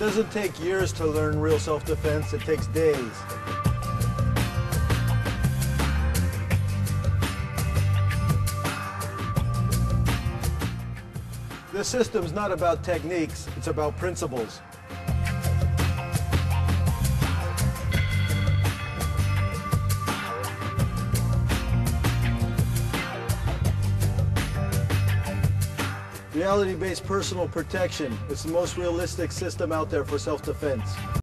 doesn't take years to learn real self-defense, it takes days. This system's not about techniques, it's about principles. Reality-based personal protection. It's the most realistic system out there for self-defense.